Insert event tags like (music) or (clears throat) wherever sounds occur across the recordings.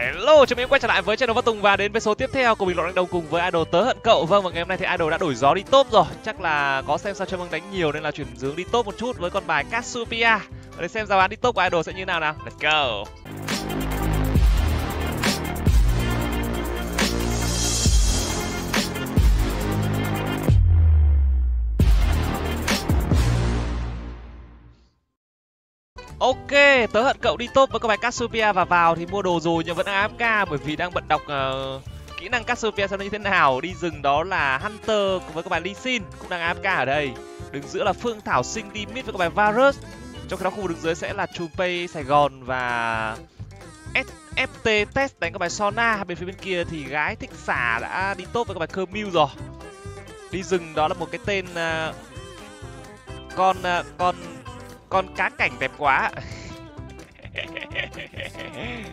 Hello, chào mừng quay trở lại với channel Văn Tùng và đến với số tiếp theo của bình luận đánh đầu cùng với Idol tớ hận cậu. Vâng và ngày hôm nay thì Idol đã đổi gió đi top rồi. Chắc là có xem sao chơi măng đánh nhiều nên là chuyển hướng đi top một chút với con bài Cassiopeia. Để xem giao bán đi top của Idol sẽ như nào nào. Let's go. Ok, tớ hận cậu đi top với con bài Cassiopeia và vào thì mua đồ rồi nhưng vẫn đang AFK bởi vì đang bận đọc uh, kỹ năng Cassiopeia xem nó như thế nào. Đi rừng đó là Hunter cùng với các bài Lee Sin cũng đang AFK ở đây. Đứng giữa là Phương Thảo Sinh đi mid với các bài Varus. Trong khi đó khu vực đứng dưới sẽ là Chupay Sài Gòn và FT Test đánh các bài Sona. Bên phía bên kia thì gái thích xả đã đi top với các bài Kermil rồi. Đi rừng đó là một cái tên uh, con uh, con con cá cảnh đẹp quá. (laughs)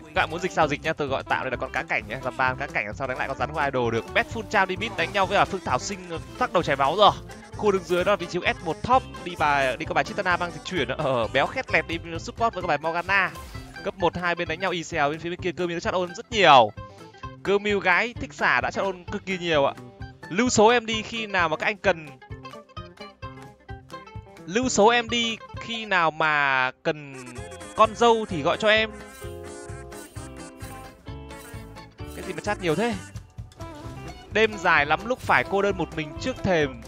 Các bạn muốn dịch sao dịch nha tôi gọi tạo đây là con cá cảnh nhé làm ban cá cảnh sau đánh lại con rắn của idol được. Bet full trao limit đánh nhau với cả phương thảo sinh tắc đầu chảy máu rồi. Khu đứng dưới đó là vị trí s 1 top đi bài đi con bài chitana mang dịch chuyển ở béo khét lẹt đi support với con bài morgana. Cấp một hai bên đánh nhau y xèo bên phía bên kia cơ đã chat ôn rất nhiều. Cơ mưu gái thích xả đã chat ôn cực kỳ nhiều ạ. Lưu số em đi khi nào mà các anh cần? Lưu số em đi khi nào mà cần con dâu thì gọi cho em. Cái gì mà chat nhiều thế? Đêm dài lắm lúc phải cô đơn một mình trước thềm.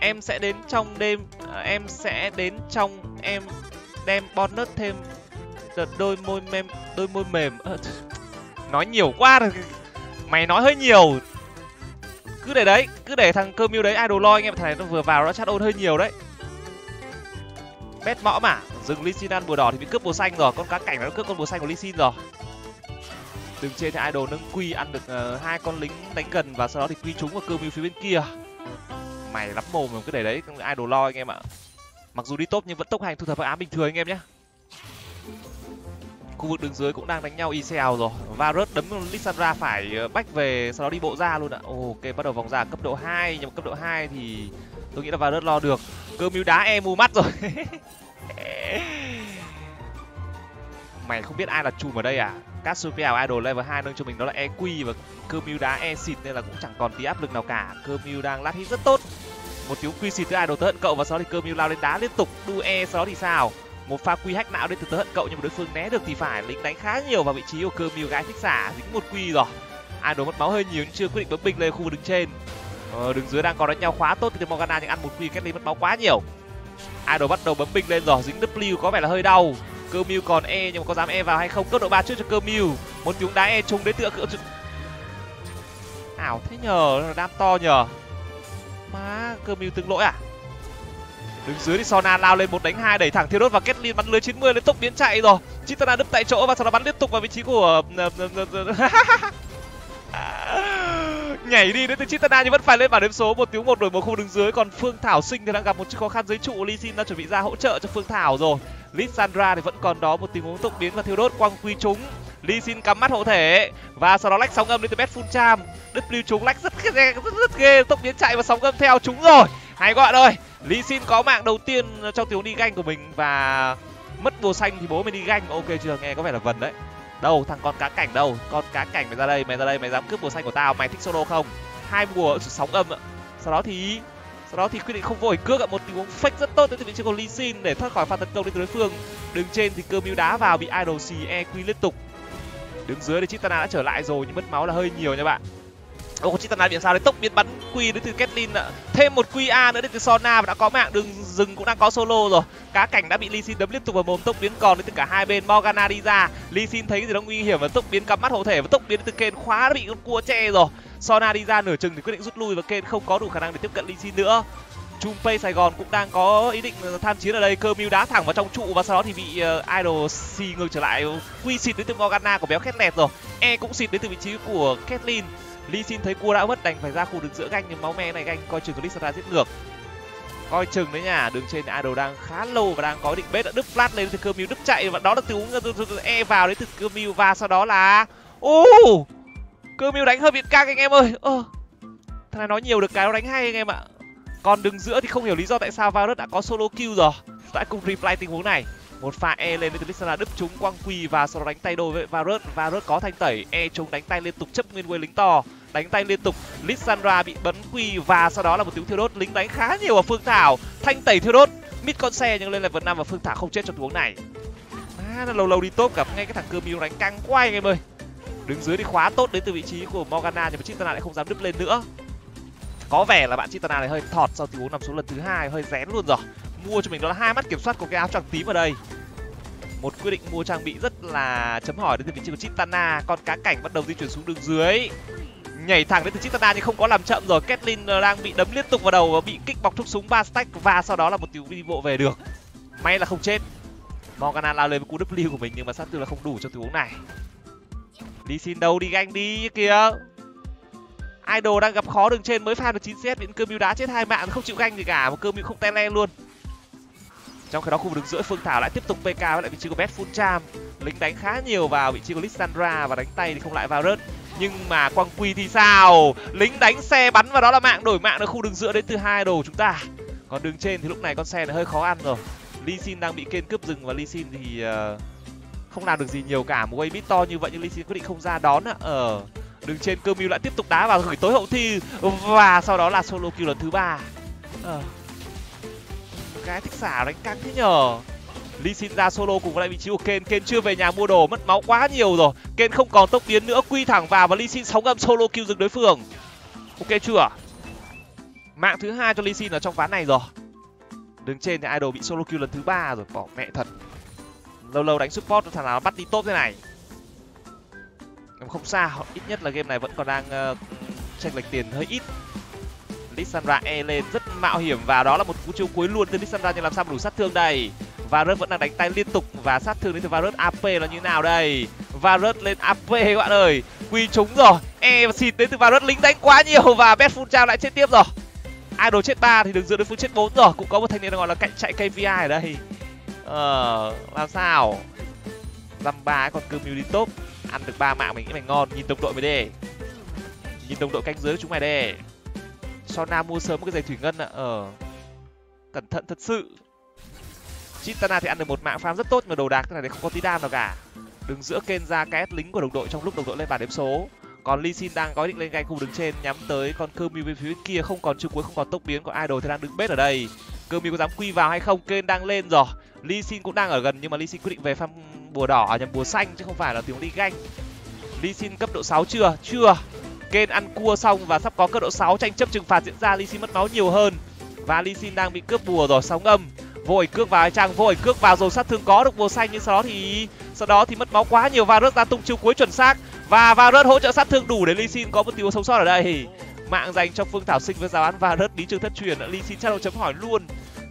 Em sẽ đến trong đêm à, em sẽ đến trong em đem bonus thêm. Đợt đôi môi mềm đôi môi mềm. À, nói nhiều quá rồi. Mày nói hơi nhiều. Cứ để đấy cứ để thằng cơ mưu đấy idol lo anh em. Thằng này nó vừa vào nó chat ôn hơi nhiều đấy bét mõm mà dừng lee sin ăn bùa đỏ thì bị cướp bùa xanh rồi. Con cá cảnh nó cướp con bùa xanh của lee sin rồi. Từ trên thì idol nâng quy ăn được uh, hai con lính đánh gần và sau đó thì quy trúng vào cơ mưu phía bên kia. Mày lắm mồm mà cứ để đấy idol lo anh em ạ. Mặc dù đi top nhưng vẫn tốc hành thu thập ám bình thường anh em nhé. Khu vực đường dưới cũng đang đánh nhau y xèo rồi. Varus đấm lissandra phải ờ, bách về sau đó đi bộ ra luôn ạ. Ok bắt đầu vòng ra cấp độ 2 nhưng mà cấp độ 2 thì tôi nghĩ là vào rất lo được. Cơ mưu đá e mù mắt rồi. (laughs) Mày không biết ai là chùm ở đây à? Cassiopeia idol level 2 nâng cho mình đó là EQ và cơ mưu đá e xịt nên là cũng chẳng còn tí áp lực nào cả. Cơ mưu đang lát hit rất tốt. Một tiếng quy xịt từ idol tới hận cậu và sau đó thì cơ mưu lao lên đá liên tục. Đu e sau đó thì sao? Một pha quy hack não đến từ tới hận cậu nhưng mà đối phương né được thì phải. Lính đánh khá nhiều vào vị trí của cơ mưu gái thích xả. Dính một quy rồi. Idol mất máu hơi nhiều nhưng chưa quyết định bấm binh lên khu vực đứng trên ờ, đứng dưới đang còn đánh nhau khá tốt từ morgana nhưng ăn một quy cách ly mất máu quá nhiều. Idol bắt đầu bấm binh lên rồi dính w có vẻ là hơi đau. Cơ mưu còn e nhưng mà có dám e vào hay không? Cấp độ ba trước cho cơ mưu một tiếng đá e trúng đến tựa cựa ảo thế nhờ đam to nhờ. Má cơ mưu từng lỗi à? Đứng dưới thì sona lao lên một đánh hai đẩy thẳng thiêu đốt và kết liên bắn lưới 90 lên tốc biến chạy rồi. Chitana đứt tại chỗ và sau đó bắn liên tục vào vị trí của nhảy đi đến từ chitana nhưng vẫn phải lên bảng điểm số. Một tiếng một đổi một khu đứng dưới. Còn phương thảo sinh thì đang gặp một chút khó khăn dưới trụ. Lee sin đã chuẩn bị ra hỗ trợ cho phương thảo rồi. Lissandra thì vẫn còn đó. Một tình huống tốc biến và thiêu đốt quang quy trúng. Lee sin cắm mắt hộ thể. Và sau đó lách sóng âm lên từ bet full cham. W trúng lách rất ghê rất, rất ghê. Tốc biến chạy và sóng âm theo chúng rồi. Hay gọi rồi lee sin có mạng đầu tiên trong tiếng đi ganh của mình và mất bùa xanh thì bố mình đi ganh. Ok chưa? Nghe có vẻ là vần đấy đâu, thằng con cá cảnh đâu? Con cá cảnh mày ra đây, mày ra đây, mày dám cướp bùa xanh của tao. Mày thích solo không? Hai bùa sóng âm ạ. Sau đó thì, sau đó thì quyết định không vội cước ạ. Một tình huống fake rất tốt tới từ vị trí của Lee Sin để thoát khỏi pha tấn công đến từ đối phương. Đứng trên thì cơ mưu đá vào bị idol xì e quy liên tục. Đứng dưới thì chitana đã trở lại rồi, nhưng mất máu là hơi nhiều nha bạn. Ô, Chitana bị sao đấy tốc biến bắn quy đến từ Ketlin ạ. Thêm một QA A nữa đến từ Sona và đã có mạng đường rừng cũng đang có solo rồi. Cá cảnh đã bị Lee Sin đấm liên tục vào mồm tốc biến còn đến từ cả hai bên. Morgana đi ra, Lee Sin thấy cái gì đó nguy hiểm và tốc biến cắm mắt hộ thể và tốc biến đến từ Ken khóa đã bị con cua che rồi. Sona đi ra nửa chừng thì quyết định rút lui và Ken không có đủ khả năng để tiếp cận Lee Sin nữa. Chumpay Sài Gòn cũng đang có ý định ờ, tham chiến ở đây, cơ mưu đá thẳng vào trong trụ và sau đó thì bị uh, Idol xì ngược trở lại quy xịt đến từ Morgana của béo khét lẹt rồi. E cũng xịt đến từ vị trí của Kathleen Lee Sin thấy cua đã mất, đành phải ra khu đường giữa ganh, nhưng máu me này ganh, coi chừng có giết ngược coi chừng đấy nhá. đường trên idol đang khá lâu và đang có định bết, đã đứt flat lên từ cơ mưu đứt chạy và đó là ờ, từ e vào đấy từ cơ mưu và sau đó là, ô! Cơ mưu đánh hơi bị căng anh em ơi. Ơ, thằng này nói nhiều được cái nó đánh hay anh em ạ. Còn đường giữa thì không hiểu lý do tại sao Varus đã có solo kill rồi. Tại cùng reply tình huống này một pha e lên từ Lissana đứt trúng quang quy và sau đó đánh tay đôi với Varus. Varus có thanh tẩy. E trúng đánh tay liên tục chấp nguyên quê lính to. Đánh tay liên tục. Lissandra bị bấn quy và sau đó là một tiếng thiêu đốt. Lính đánh khá nhiều ở Phương Thảo. Thanh tẩy thiêu đốt. Mít con xe nhưng lên level năm và Phương Thảo không chết trong tình huống này. À, lâu lâu đi tốt gặp ngay cái thằng cơ miêu đánh căng quay anh em ơi. Đứng dưới thì khóa tốt đến từ vị trí của Morgana nhưng mà Chitana lại không dám đứt lên nữa. Có vẻ là bạn Chitana này hơi thọt sau tình huống nằm xuống lần thứ hai hơi rén luôn rồi. Mua cho mình đó là hai mắt kiểm soát của cái áo choàng tím ở đây một quyết định mua trang bị rất là chấm hỏi đến từ vị trí của Chitana. Con cá cảnh bắt đầu di chuyển xuống đường dưới. Nhảy thẳng đến từ Chitana nhưng không có làm chậm rồi. Kathleen ờ, đang bị đấm liên tục vào đầu và bị kích bọc thuốc súng ba stack và sau đó là một tiểu đi bộ về được. May là không chết. Morgana lao lên với cú W của mình nhưng mà sát thương là không đủ trong tình huống này. Đi xin đâu, đi ganh đi kìa. Idol đang gặp khó đường trên mới pha được 9 set đến cơ mưu đá chết hai mạng, không chịu ganh gì cả. Một cơ mưu không tay le luôn trong khi đó khu vực đứng giữa phương thảo lại tiếp tục pk với lại vị trí của bet full cham. Lính đánh khá nhiều vào vị trí của lissandra và đánh tay thì không lại vào rớt. Nhưng mà quang quy thì sao? Lính đánh xe bắn vào đó là mạng đổi mạng ở khu đường giữa đến từ hai đồ chúng ta. Còn đường trên thì lúc này con xe này hơi khó ăn rồi. Lee sin đang bị kên cướp rừng và lee sin thì uh, không làm được gì nhiều cả. Một quay bit to như vậy nhưng lee sin quyết định không ra đón ở ờ, đường trên cơ mưu lại tiếp tục đá vào gửi tối hậu thi và sau đó là solo kill lần thứ ba. Uh cái thích xả đánh căng thế nhở Lee Sin ra solo cùng với lại vị trí của Ken. Ken chưa về nhà mua đồ, mất máu quá nhiều rồi. Ken không còn tốc biến nữa, quy thẳng vào và Lee Sin sóng âm solo kill dừng đối phương. Ok chưa? Mạng thứ hai cho Lee Sin ở trong ván này rồi. Đứng trên thì Idol bị solo kill lần thứ ba rồi, bỏ mẹ thật. Lâu lâu đánh support thằng nào bắt đi top thế này. Không sao, ít nhất là game này vẫn còn đang uh, tranh lệch tiền hơi ít. Lissandra e lên, rất mạo hiểm và đó là một cú chiêu cuối luôn từ Lissandra nhưng làm sao mà đủ sát thương đây? Varus vẫn đang đánh tay liên tục và sát thương đến từ Varus. AP là như nào đây? Varus lên AP các bạn ơi. Quy trúng rồi. E xịt đến từ Varus, lính đánh quá nhiều và Best full trao lại chết tiếp rồi. Idol chết ba thì đứng giữa đối phương chết bốn rồi. Cũng có một thanh niên gọi là cạnh chạy KPI ở đây. Ờ làm sao? Dăm ba còn cơm đi top. Ăn được ba mạng mình nghĩ mày ngon. Nhìn đồng đội mới đi nhìn đồng đội canh dưới chúng mày cho nam mua sớm một cái giày thủy ngân ạ? Ờ. Cẩn thận thật sự. Chitana thì ăn được một mạng farm rất tốt mà đồ đạc thế này thì không có tí đam nào cả. Đứng giữa kênh ra két lính của đồng đội trong lúc đồng đội lên bàn đếm số. Còn Lee Sin đang có định lên ngay khu đứng trên, nhắm tới con Kermi bên phía bên kia, không còn chiêu cuối, không còn tốc biến của idol thì đang đứng bết ở đây. Kermi có dám quy vào hay không? Kênh đang lên rồi. Lee Sin cũng đang ở gần, nhưng mà Lee Sin quyết định về farm bùa đỏ à nhằm bùa xanh, chứ không phải là tiếng đi ganh. Lee Sin cấp độ 6 chưa? Chưa kênh ăn cua xong và sắp có cấp độ 6 tranh chấp trừng phạt diễn ra, Lee Sin mất máu nhiều hơn. Và Lee Sin đang bị cướp bùa rồi, sóng âm. Vội cước vào, trang vội cước vào rồi, sát thương có được bùa xanh, nhưng sau đó thì, sau đó thì mất máu quá nhiều. Và rớt ra tung chiêu cuối chuẩn xác. Và và rớt hỗ trợ sát thương đủ để Lee Sin có một tiêu sống sót ở đây. Mạng dành cho phương thảo sinh với giáo án và rớt lý trường thất truyền. Lee Sin chắc chấm hỏi luôn.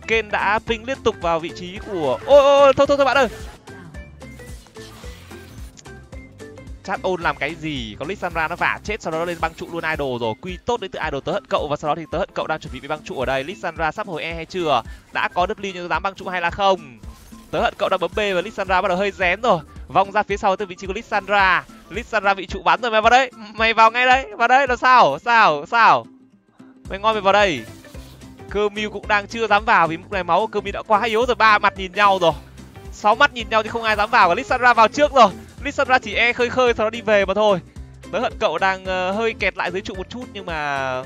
Ken đã ping liên tục vào vị trí của ôi ôi, thôi thôi thôi, bạn ơi. Chat ôn làm cái gì, có Lissandra nó vả chết, sau đó nó lên băng trụ luôn idol rồi. Quy tốt đến từ idol tớ hận cậu và sau đó thì tớ hận cậu đang chuẩn bị bị băng trụ ở đây. Lissandra sắp hồi e hay chưa? Đã có W nhưng dám băng trụ hay là không? Tớ hận cậu đang bấm B và Lissandra bắt đầu hơi rén rồi. Vòng ra phía sau từ vị trí của Lissandra Lissandra bị trụ bắn rồi, mày vào đây mày vào ngay đấy, vào đây là sao? Sao? Sao? Mày ngon mày vào đây. Cơ mưu cũng đang chưa dám vào vì lúc này máu của cơ mưu đã quá yếu rồi, ba mặt nhìn nhau rồi. Sáu mắt nhìn nhau thì không ai dám vào và Lissandra vào trước rồi. Lissandra chỉ e khơi khơi sau đó đi về mà thôi. Tớ hận cậu đang uh, hơi kẹt lại dưới trụ một chút nhưng mà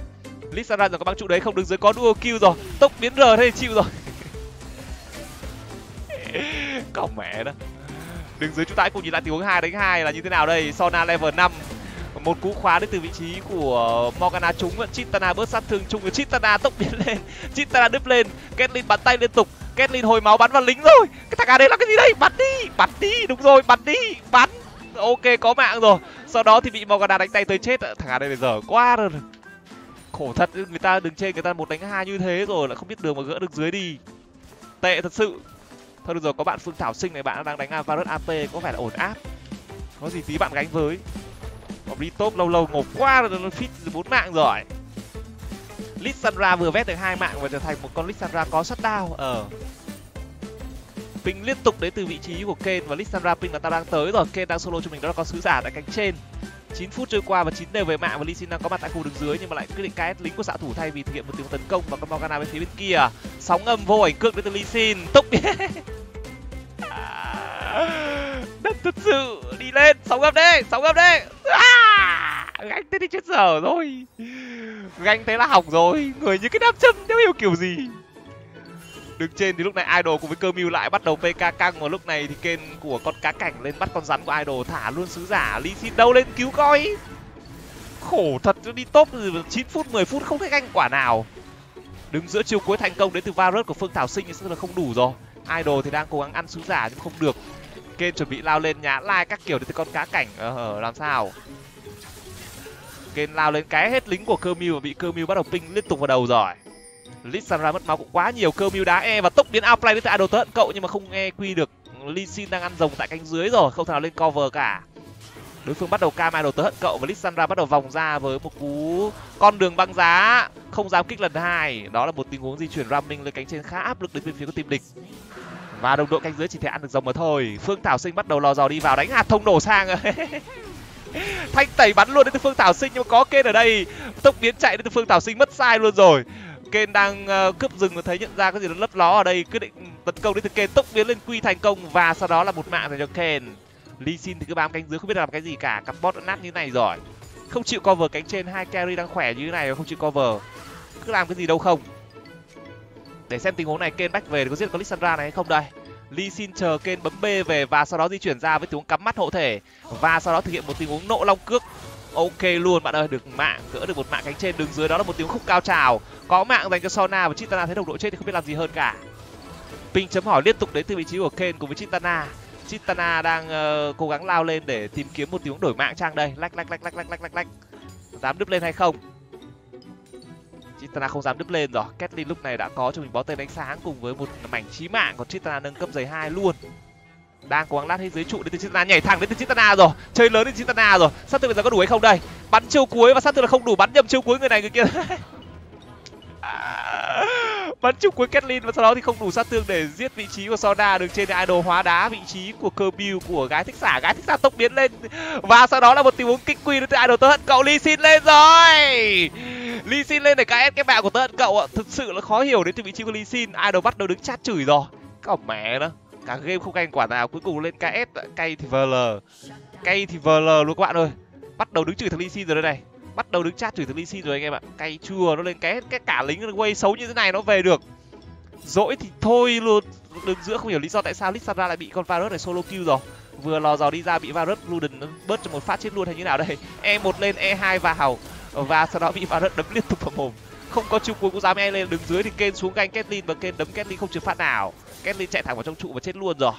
Lissandra rồi có băng trụ đấy không? Đứng dưới có đua kill rồi. Tốc biến r thế thì chịu rồi. (laughs) Còng mẹ đó. Đứng dưới chúng ta cùng nhìn lại tình huống hai đánh hai là như thế nào đây? Sona level 5 một cú khóa đến từ vị trí của Morgana. Trúng Chitana bớt sát thương. Chung với Chitana tốc biến (laughs) lên. Chitana đứt lên. Caitlyn bắn tay liên tục. Caitlyn hồi máu bắn vào lính rồi. Cái thằng AD làm là cái gì đây? Bắn đi bắn đi đúng rồi, bắn đi, bắn. Ok, có mạng rồi. Sau đó thì bị Morgana đánh tay tới chết. Thằng à đây bây giờ quá rồi. Khổ thật, người ta đứng trên người ta một đánh hai như thế rồi lại không biết đường mà gỡ được dưới đi. Tệ thật sự. Thôi được rồi, có bạn phương thảo sinh này, bạn đang đánh Varus ap có phải là ổn áp. Có gì tí bạn gánh với. Còn đi top lâu lâu ngộp quá rồi, nó fit bốn mạng rồi. Lissandra vừa vét được hai mạng và trở thành một con Lissandra có shutdown. Ở ờ ping liên tục đến từ vị trí của Kane và Lissandra ping là ta đang tới rồi. Kane đang solo cho mình đó là con sứ giả tại cánh trên. 9 phút trôi qua và chín đều về mạng và Lee Sin đang có mặt tại khu đường dưới nhưng mà lại quyết định cái lính của xạ thủ thay vì thực hiện một tiếng tấn công và con Morgana bên phía bên kia. Sóng âm vô ảnh cước đến từ Lee Sin tốc (laughs) à, đất thật sự đi lên sóng âm đây, sóng âm đây. À! gánh thế đi chết dở rồi. Gánh thế là hỏng rồi. Người như cái nam châm đéo hiểu kiểu gì đứng trên thì lúc này idol cùng với cơ mưu lại bắt đầu pk căng. Và lúc này thì kênh của con cá cảnh lên bắt con rắn của idol thả luôn sứ giả ly xin đâu lên cứu coi. Khổ thật đi top từ chín phút 10 phút, không thấy ganh quả nào. Đứng giữa chiêu cuối thành công đến từ varus của phương thảo sinh nhưng là không đủ rồi. Idol thì đang cố gắng ăn sứ giả nhưng không được. Kênh chuẩn bị lao lên nhá, lai các kiểu đến từ con cá cảnh. Ờ, ờ làm sao? Kênh lao lên cái hết lính của cơ mưu và bị cơ mưu bắt đầu ping liên tục vào đầu rồi. Lissandra mất máu cũng quá nhiều. Cơ mưu đá e và tốc biến outplay đến từ idol tới hận cậu nhưng mà không nghe quy được. Lee Sin đang ăn rồng tại cánh dưới rồi. Không thể nào lên cover cả. Đối phương bắt đầu cam idol tới hận cậu và Lissandra bắt đầu vòng ra với một cú con đường băng giá. Không dám kích lần hai. Đó là một tình huống di chuyển ramming lên cánh trên khá áp lực đến bên phía của team địch. Và đồng đội cánh dưới chỉ thể ăn được rồng mà thôi. Phương thảo sinh bắt đầu lò dò đi vào đánh. Hạt thông đổ sang. Rồi (laughs) thanh tẩy bắn luôn đến từ phương thảo sinh nhưng mà có kên ở đây. Tốc biến chạy đến từ phương thảo sinh mất sai luôn rồi kên đang uh, cướp rừng và thấy nhận ra cái gì đó lấp ló ở đây quyết định tấn công đến từ kên tốc biến lên quy thành công và sau đó là một mạng dành cho ken. Lee sin thì cứ bám cánh dưới không biết làm cái gì cả. Cặp bot đã nát như này rồi. Không chịu cover cánh trên hai carry đang khỏe như thế này không chịu cover. Cứ làm cái gì đâu không. Để xem tình huống này kên bách về thì có giết có lissandra này hay không đây? Lee sin chờ kên bấm b về và sau đó di chuyển ra với tình huống cắm mắt hộ thể. Và sau đó thực hiện một tình huống nộ long cước ok luôn bạn ơi được mạng gỡ được một mạng cánh trên đứng dưới đó là một tiếng khúc cao trào. Có mạng dành cho sona và chitana thấy đồng đội chết thì không biết làm gì hơn cả. Ping chấm hỏi liên tục đến từ vị trí của ken cùng với chitana. Chitana đang uh, cố gắng lao lên để tìm kiếm một tiếng đổi mạng trang đây. Lách lách lách lách lách lách lách lách. Dám đứt lên hay không? Chitana không dám đứt lên rồi. Kathleen lúc này đã có cho mình bó tên ánh sáng cùng với một mảnh chí mạng còn Chitana nâng cấp giày hai luôn đang cố gắng lát hết dưới trụ đến từ Chitana, nhảy thẳng đến từ Chitana rồi. Chơi lớn đến Chitana rồi. Sát thương bây giờ có đủ hay không đây? Bắn chiêu cuối và sát thương là không đủ, bắn nhầm chiêu cuối người này, người kia. (laughs) Bắn chiêu cuối Kathleen và sau đó thì không đủ sát thương để giết vị trí của Soda được trên idol hóa đá, vị trí của Kirby của gái thích xả. Gái thích xả tốc biến lên. Và sau đó là một tình huống kích quy đến từ idol tớ hận. Cậu Lee Sin lên rồi! Lee Sin lên để KS cái bạn của tớ hận, cậu ạ. Thực sự là khó hiểu đến từ vị trí của Lee Sin. Idol bắt đầu đứng chat chửi rồi. Cậu mẹ đó cả game không canh quả nào, cuối cùng lên ks, cay thì vl. Cay thì vl luôn các bạn ơi. Bắt đầu đứng chửi thằng lee sin rồi đây này. Bắt đầu đứng chat chửi thằng lee sin rồi anh em ạ. Cay chua, nó lên KS, cái cả lính quay xấu như thế này nó về được. Dỗi thì thôi luôn. Đứng giữa không hiểu lý do tại sao lissandra lại bị con varus này solo kill rồi. Vừa lò dò đi ra bị varus luden bớt cho một phát chết luôn hay như nào đây. (laughs) E một lên e hai vào và sau đó bị varus đấm liên tục vào mồm. Không có chiêu cuối cũng dám e lên. Đứng dưới thì kên xuống canh ketlin và kên đấm ketlin không trượt phát nào. Ketlin chạy thẳng vào trong trụ và chết luôn rồi.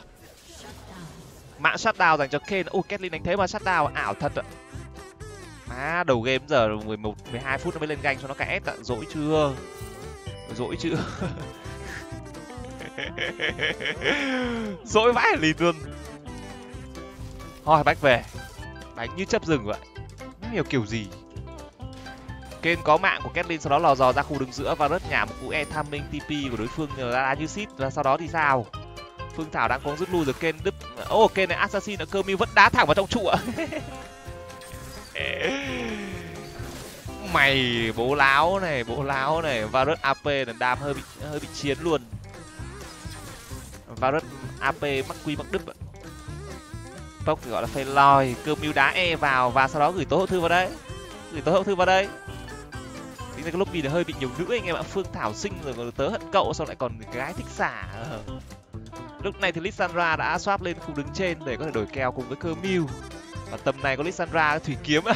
Mạng đào dành cho Kane. Ui, Ketlin đánh thế mà sát đào ảo thật ạ. À đầu game giờ 11 12 phút nó mới lên ganh, cho nó cái S ạ. Dỗi chưa? Dỗi chưa? (laughs) Dỗi vãi lì luôn. Thôi, bách về. Đánh như chấp rừng vậy. Không hiểu kiểu gì? Kane có mạng của Kathleen sau đó lò dò ra khu đứng giữa và rớt nhả một cú e timing TP của đối phương ra như shit và sau đó thì sao? Phương Thảo đang cố rút lui rồi Kane đứt. Ô oh, Kane này assassin ở cơ mi vẫn đá thẳng vào trong trụ ạ. (laughs) Mày bố láo này, bố láo này, Varus AP là đam hơi bị hơi bị chiến luôn. Varus AP mắc quy mắc đứt ạ. Tốc gọi là phải lòi, cơ mưu đá e vào và sau đó gửi tố hậu thư vào đây. Gửi tố hậu thư vào đây tính ra cái lobby này hơi bị nhiều nữ anh em ạ. Phương thảo sinh rồi tớ hận cậu xong lại còn gái thích xả. Lúc này thì lissandra đã swap lên khu đứng trên để có thể đổi kèo cùng với cơ mưu và tầm này có lissandra thủy kiếm. (laughs)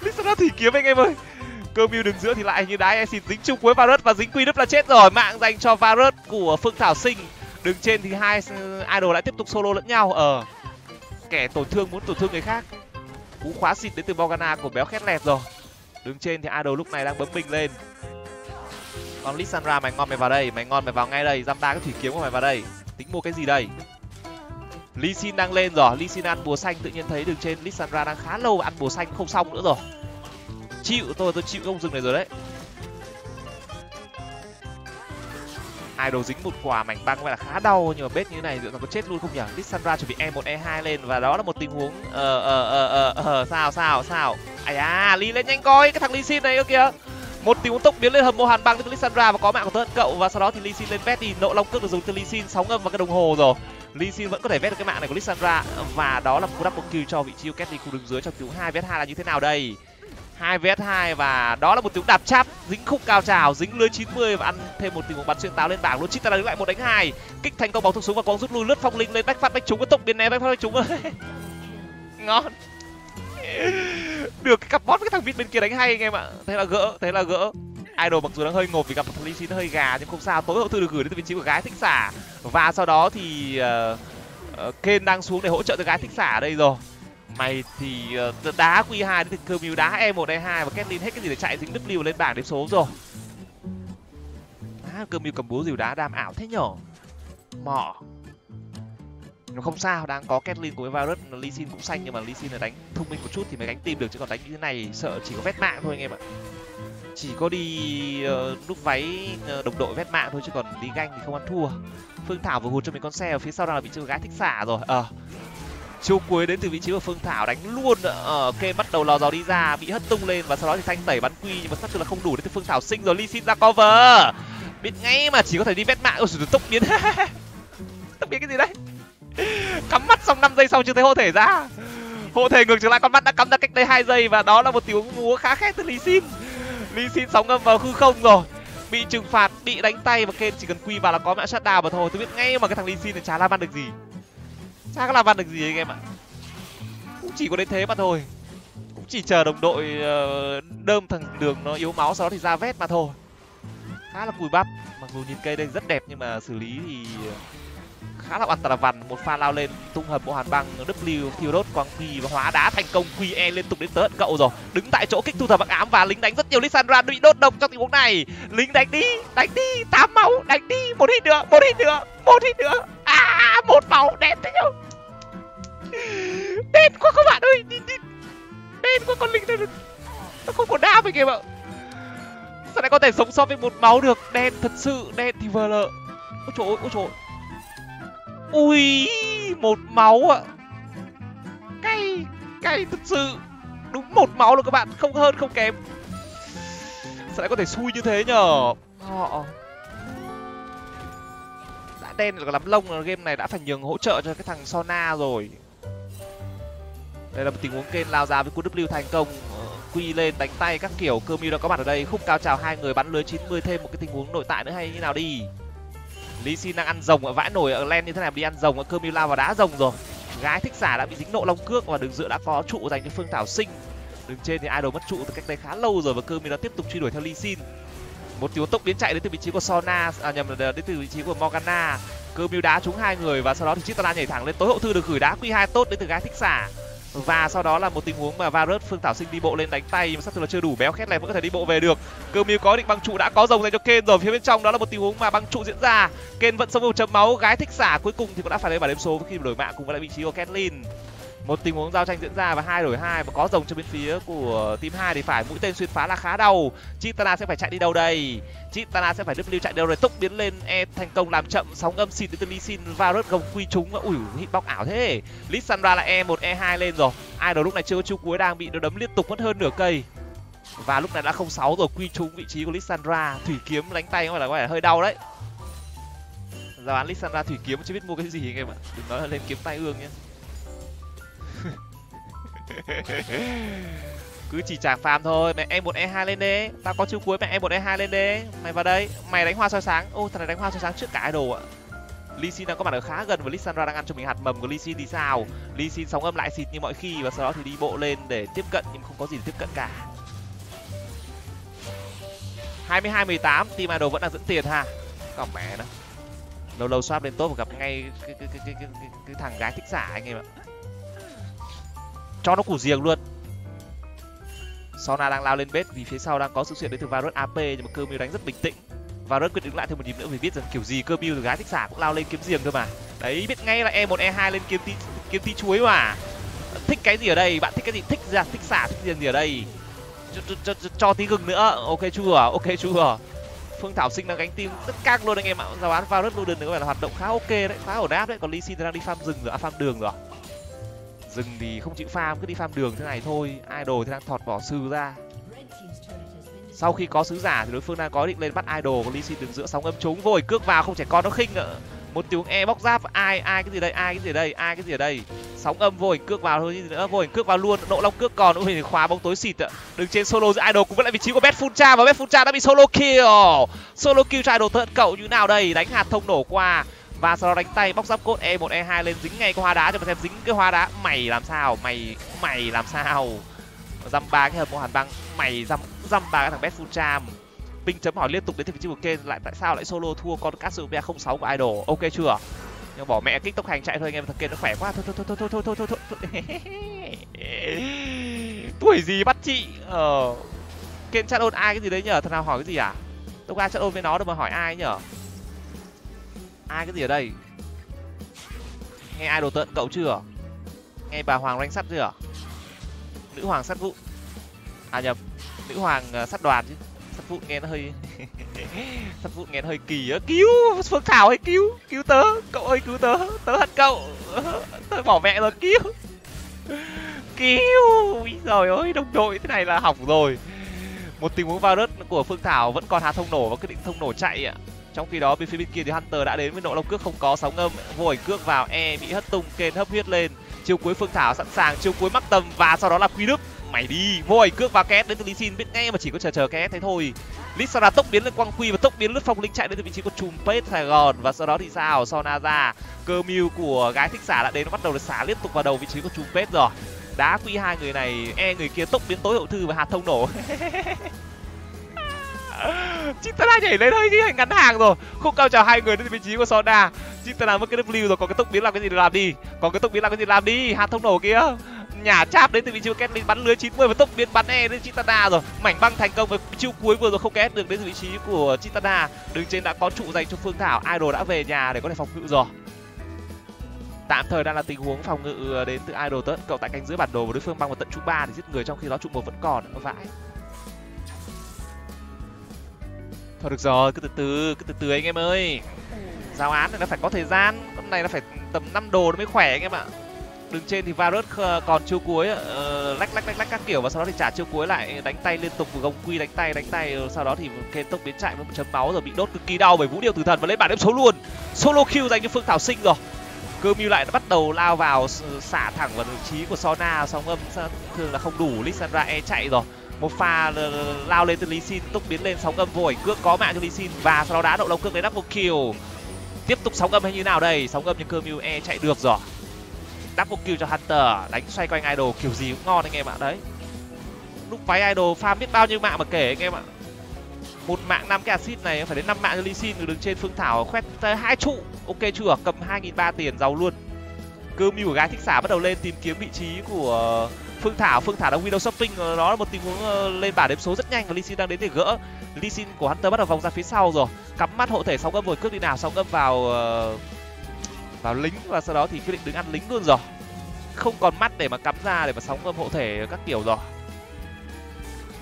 Lissandra thủy kiếm anh em ơi. Cơ mưu đứng giữa thì lại như đái xin dính chung cuối varus và dính quy đức là chết rồi. Mạng dành cho varus của phương thảo sinh. Đứng trên thì hai ờ, idol lại tiếp tục solo lẫn nhau. Ở ờ, kẻ tổn thương muốn tổn thương người khác cú khóa xịt đến từ morgana của béo khét lẹt rồi. Đứng trên thì Ado lúc này đang bấm mình lên. Còn lissandra mày ngon mày vào đây mày ngon mày vào ngay đây. Giam ba cái thủy kiếm của mày vào đây. Tính mua cái gì đây? Lee Sin đang lên rồi, Lee Sin ăn bùa xanh tự nhiên thấy đường trên Lissandra đang khá lâu ăn bùa xanh không xong nữa rồi. Chịu tôi tôi chịu công rừng này rồi đấy. Hai đồ dính một quả mảnh băng vậy là khá đau, nhưng mà bết như thế này, liệu rằng có chết luôn không nhỉ? Lissandra chuẩn bị e một e hai lên, và đó là một tình huống ờ ờ ờ ờ ờ sao sao sao? Ai à ly lên nhanh coi, cái thằng ly xin này kìa. Một tình huống tốc biến lên hầm mô hàn băng từ Lissandra và có mạng của tớ cậu, và sau đó thì Lee Sin lên vét thì nộ long cước được dùng từ Lee Sin sóng âm vào cái đồng hồ rồi. Lee Sin vẫn có thể vét được cái mạng này của Lissandra và đó là một cú double kill cho vị trí của đi khu đứng dưới trong tiếng hai vét hai là như thế nào đây? Hai vs hai và đó là một tiếng đạp chắp dính khúc cao trào dính lưới 90 và ăn thêm một tình huống bắn xuyên táo lên bảng. Luôn chita đứng lại một đánh hai kích thành công bóng thuộc súng và quang rút lui lướt phong linh lên bách phát bách trúng cái tốc biến né bách phát bách trúng (laughs) ngon. Được cái cặp bót với cái thằng vịt bên kia đánh hay anh em ạ. Thế là gỡ thế là gỡ. Idol mặc dù đang hơi ngộp vì gặp thằng lee hơi gà nhưng không sao tối hậu thư được gửi đến từ vị trí của gái thích xả. Và sau đó thì uh, uh, ken đang xuống để hỗ trợ cho gái thích xả ở đây rồi mày thì uh, đá q 2 thì cơ mưu đá e một e hai và Kathleen hết cái gì để chạy dính w lên bảng đếm số rồi. À, cơ mưu cầm búa dìu đá đam ảo thế nhở? Mỏ. Nó không sao đang có Kathleen cùng với Virus Lee Sin cũng xanh nhưng mà Lee Sin là đánh thông minh một chút thì mới đánh tìm được chứ còn đánh như thế này sợ chỉ có vét mạng thôi anh em ạ. Chỉ có đi uh, váy uh, đồng đội vét mạng thôi chứ còn đi ganh thì không ăn thua. Phương thảo vừa hụt cho mình con xe ở phía sau đang là bị chơi gái thích xả rồi. Ờ. uh, chiêu cuối đến từ vị trí của phương thảo đánh luôn ở uh, kê bắt đầu lò dò đi ra bị hất tung lên và sau đó thì thanh tẩy bắn quy nhưng mà sắp là không đủ đến từ phương thảo. Sinh rồi ly xin ra cover. Biết ngay mà chỉ có thể đi vét mạng. Ôi tốc biến. (laughs) Tốc biến cái gì đấy? Cắm mắt xong 5 giây sau chưa thấy hộ thể ra. Hộ thể ngược trở lại con mắt đã cắm ra cách đây hai giây và đó là một tiếng múa khá khét từ ly xin ly xin sóng ngâm vào hư không rồi. Bị trừng phạt bị đánh tay và kên chỉ cần quy vào là có mẹ shutdown mà thôi. Tôi biết ngay mà cái thằng ly xin này chả làm ăn được gì chả có làm ăn được gì anh em ạ? Cũng chỉ có đến thế mà thôi. Cũng chỉ chờ đồng đội ờ, đơm thằng đường nó yếu máu, sau đó thì ra vét mà thôi. Khá là cùi bắp. Mặc dù nhìn cây đây rất đẹp nhưng mà xử lý thì khá là oan tà vằn. Một pha lao lên, tung hầm bộ hàn băng w thiêu đốt, quang phi và hóa đá thành công. Quy e liên tục đến tới cậu rồi. Đứng tại chỗ kích thu thập bạc ám và lính đánh rất nhiều. Lissandra bị đốt độc trong tình huống này. Lính đánh đi đánh đi, tám máu, đánh đi, một hit nữa, một hit nữa, một hit nữa. À một máu, đen thế nhau đen quá các bạn ơi đen quá con lính này. Nó không có đam anh em ạ sao lại có thể sống so với một máu được? Đen thật sự, đen thì vờ lợ. Ôi trời ơi, ôi trời ơi ui, một máu ạ. Cay cay thật sự. Đúng một máu luôn các bạn, không hơn, không kém. Sao lại có thể xui như thế nhở? Họ đã đen là lắm lông là game này đã phải nhường hỗ trợ cho cái thằng sona rồi. Đây là một tình huống kênh lao ra với cú w thành công ờ, quy lên đánh tay các kiểu. Cơ mưu đã có mặt ở đây. Khúc cao trào hai người bắn lưới 90 thêm một cái tình huống nội tại nữa hay như nào đi? Lý xin đang ăn rồng ở vãi nổi ở len như thế này đi ăn rồng ở cơm lao và đá rồng rồi. Gái thích xả đã bị dính nộ long cước và đường dựa đã có trụ dành cho phương thảo sinh. Đường trên thì idol mất trụ từ cách đây khá lâu rồi và cơ đã tiếp tục truy đuổi theo Lee Sin một tiếng tốc biến chạy đến từ vị trí của Sona à nhầm là đến từ vị trí của Morgana. Cơ đá trúng hai người và sau đó thì Chitala nhảy thẳng lên, tối hậu thư được gửi đá q hai tốt đến từ gái thích xả và sau đó là một tình huống mà Varus Phương Thảo Sinh đi bộ lên đánh tay nhưng mà sắp thương là chưa đủ béo khét này vẫn có thể đi bộ về được. Cơ Miu có định băng trụ đã có rồng dành cho Ken rồi phía bên trong đó là một tình huống mà băng trụ diễn ra. Ken vẫn sống một chấm máu, gái thích xả cuối cùng thì cũng đã phải lấy bản đếm số khi đổi mạng cùng với lại vị trí của Kathleen một tình huống giao tranh diễn ra và hai đổi hai và có rồng cho bên phía của team hai thì phải, mũi tên xuyên phá là khá đau. Chitana sẽ phải chạy đi đâu đây? Chitana sẽ phải W chạy đâu rồi tốc biến lên e thành công làm chậm, sóng âm xịt từ lee sin varus gồng quy trúng ui bóc ảo thế. Lissandra là e một e hai lên rồi. Ai đó lúc này chưa có chú cuối, đang bị nó đấm liên tục mất hơn nửa cây. Và lúc này đã không sáu rồi, quy trúng vị trí của lissandra. Thủy kiếm đánh tay có phải là có là hơi đau đấy. Giờ bán lissandra thủy kiếm, chưa biết mua cái gì anh em ạ. Đừng nói là lên kiếm tay ương nhé (laughs) cứ chỉ trả phàm thôi mẹ em một e hai lên đi tao có chiêu cuối mẹ em một e hai lên đi mày vào đây mày đánh hoa soi sáng ô thằng này đánh hoa soi sáng trước cả đồ ạ Lee Sin đang có mặt ở khá gần và Lissandra đang ăn cho mình hạt mầm của Lee Sin thì sao? Lee Sin sóng âm lại xịt như mọi khi và sau đó thì đi bộ lên để tiếp cận nhưng không có gì để tiếp cận cả. 22 18 team Idol vẫn đang dẫn tiền ha. Còn mẹ nó. Lâu lâu swap lên tốt và gặp ngay cái cái cái cái, cái, cái, cái thằng gái thích giả anh em ạ cho nó củ riềng luôn Sona đang lao lên bếp vì phía sau đang có sự kiện đến từ Varus AP nhưng mà Cơ đánh rất bình tĩnh. Varus quyết định lại thêm một nhịp nữa vì biết rằng kiểu gì Cơ từ gái thích xả cũng lao lên kiếm riềng thôi mà. Đấy biết ngay là E1 E2 lên kiếm tí kiếm tí chuối mà. Thích cái gì ở đây? Bạn thích cái gì? Thích ra thích xả thích riêng gì ở đây? Cho, cho, cho, cho tí gừng nữa. Ok chưa? Ok chưa? Phương Thảo Sinh đang gánh tim rất căng luôn anh em ạ. Giao bán Varus Luden nữa là hoạt động khá ok đấy, khá ổn áp đấy. Còn Lee Sin đang đi farm rừng rồi, à, farm đường rồi rừng thì không chịu farm, cứ đi farm đường thế này thôi. Idol thì đang thọt vỏ sư ra. Sau khi có sứ giả thì đối phương đang có định lên bắt idol của lý xin đứng giữa sóng âm trúng vội cước vào, không trẻ con nó khinh nữa một tiếng e bóc giáp, ai ai cái gì đây, ai cái gì đây, ai cái gì ở đây? Sóng âm vô hình cước vào thôi gì nữa. Vô hình cước vào luôn độ long cước còn, ui, khóa bóng tối xịt ạ. Đứng trên solo giữa idol cũng vẫn lại vị trí của bet funcha và bet funcha đã bị solo kill. Solo kill cho idol thận cậu như nào đây? Đánh hạt thông nổ qua và sau đó đánh tay bóc giáp cốt e một e hai lên dính ngay cái hoa đá cho mình xem dính cái hoa đá, mày làm sao mày mày làm sao dăm ba cái hợp mô hàn băng mày dăm dăm ba cái thằng bét fucham Ping chấm hỏi liên tục đến từ vị trí của Ken lại tại sao lại solo thua con không 06 của Idol. Ok chưa? Nhưng bỏ mẹ kích tốc hành chạy thôi anh em, thằng Ken nó khỏe quá. Thôi thôi thôi thôi thôi thôi thôi thôi. thôi. (laughs) Tuổi gì bắt chị? Ờ. Ken chat ôn ai cái gì đấy nhở? Thằng nào hỏi cái gì à? Tốc ga chat ôn với nó đâu mà hỏi ai nhở? Ai cái gì ở đây? Nghe ai đồ tận cậu chưa? Nghe bà Hoàng ranh sắt chưa? Nữ hoàng sắt vụ. À nhầm, nữ hoàng ờ, sắt đoàn chứ. Sắt vụ nghe nó hơi (laughs) sắt vụ nghe nó hơi kỳ á. Cứu phương thảo ơi cứu cứu tớ. Cậu ơi cứu tớ. Tớ hận cậu. (laughs) Tớ bỏ mẹ rồi cứu. Cứu. Rồi ơi đồng đội thế này là hỏng rồi. Một tình huống vào đất của phương thảo vẫn còn hạ thông nổ và quyết định thông nổ chạy ạ trong khi đó, bên phía bên kia thì hunter đã đến với nộ long cước không có, sóng âm, vô ảnh cước vào e bị hất tung kên hấp huyết lên. Chiều cuối phương thảo sẵn sàng chiều cuối mắc tầm và sau đó là quy đức. Mày đi vội cước vào két đến từ lý xin biết ngay mà chỉ có chờ chờ két thế thôi. Lissara tốc biến lên quang quy và tốc biến lướt phong linh chạy đến từ vị trí của chùm pết sài gòn. Và sau đó thì sao? Sona ra. Cơ mưu của gái thích xả đã đến bắt đầu là xả liên tục vào đầu vị trí của chùm pết rồi. Đá quy hai người này e người kia tốc biến tối hậu thư và hạt thông nổ. (laughs) Chitana nhảy lên hơi chứ ngắn hàng rồi. Khúc cao chào hai người đến vị trí của Sona Chitana mất cái W rồi còn cái tốc biến làm cái gì làm đi. Còn cái tốc biến làm cái gì làm đi hạt thông nổ kia. Nhả cháp đến từ vị trí của Kathleen bắn lưới 90 và tốc biến bắn e đến Chitana rồi. Mảnh băng thành công với chiêu cuối vừa rồi không kết được đến từ vị trí của Chitana. Đứng trên đã có trụ dành cho Phương Thảo, Idol đã về nhà để có thể phòng ngự rồi. Tạm thời đang là tình huống phòng ngự ờ, đến từ Idol tận cậu tại cánh dưới bản đồ và đối phương băng vào tận trụ ba để giết người trong khi đó trụ một vẫn còn vãi thôi được rồi cứ từ từ cứ từ từ anh em ơi. Giao án này nó phải có thời gian con này nó phải tầm năm đồ nó mới khỏe anh em ạ. Đường trên thì Varus ờ, còn chiêu cuối uh, lách lách lách lách các kiểu và sau đó thì trả chiêu cuối lại đánh tay liên tục gồng quy đánh tay đánh tay ờ, sau đó thì kê tốc biến chạy với một chấm máu rồi bị đốt cực kỳ đau bởi vũ điệu tử thần và lấy bản đếm số luôn. Solo kill dành cho phương thảo sinh rồi. Cơ mưu lại đã bắt đầu lao vào xả thẳng vào vị trí của sona sóng âm thường là không đủ lissandra e chạy rồi một pha lao lên từ lý sin tốc biến lên sóng âm vô ảnh cước có mạng cho lý sin và sau đó đá đậu lông cước lấy double kill. Tiếp tục sóng âm hay như nào đây? Sóng âm nhưng cơ mưu e chạy được rồi. Double kill cho hunter, đánh xoay quanh idol, kiểu gì cũng ngon anh em ạ, đấy. Lúc váy idol farm biết bao nhiêu mạng mà kể anh em ạ. Một mạng năm cái acid này, phải đến năm mạng cho lý sin, đứng trên phương thảo, khoét hai trụ. Ok chưa? Cầm hai nghìn ba tiền giàu luôn cơ mưu của gái thích xả bắt đầu lên tìm kiếm vị trí của phương thảo. Phương thảo đang window shopping ờ, đó là một tình huống ờ, lên bảng đếm số rất nhanh. Và lee sin đang đến để gỡ. Lee sin của hunter bắt đầu vòng ra phía sau rồi. Cắm mắt hộ thể sóng âm vừa cước đi nào sóng âm vào ờ, vào lính và sau đó thì quyết định đứng ăn lính luôn rồi. Không còn mắt để mà cắm ra, để mà sóng âm hộ thể các kiểu rồi.